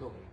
Go.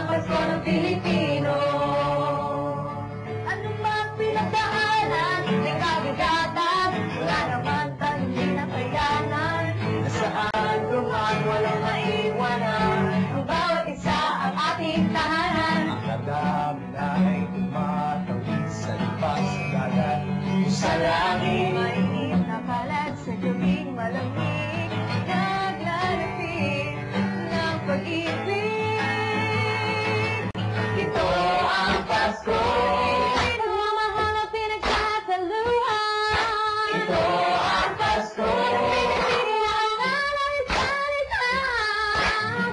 ang Pasko ng Pilipino. Ano mang pinagdaanan, may kabigatan, wala naman tayo hindi na kayanan. Saan luman, walang maiwanan, ang bawat isa ang ating tahanan. Ang nadami na ay tumatawid sa lipas, gagat sa langit.